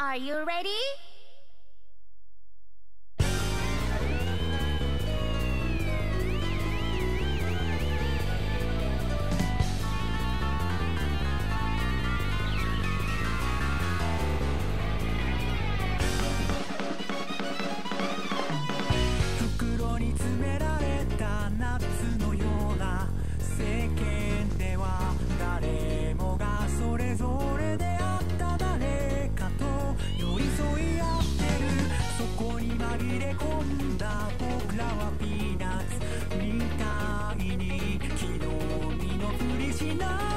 Are you ready? enough.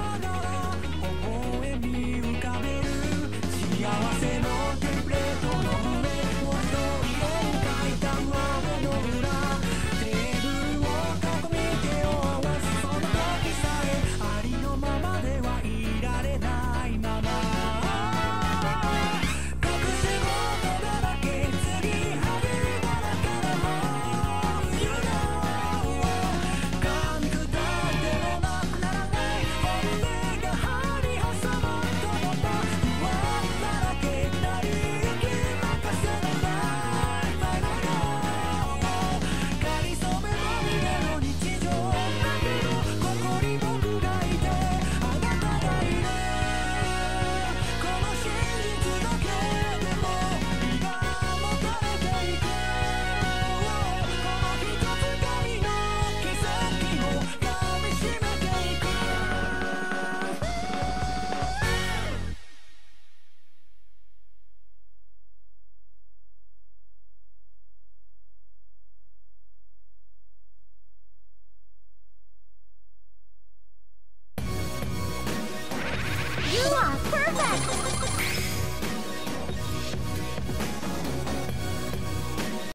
You are perfect!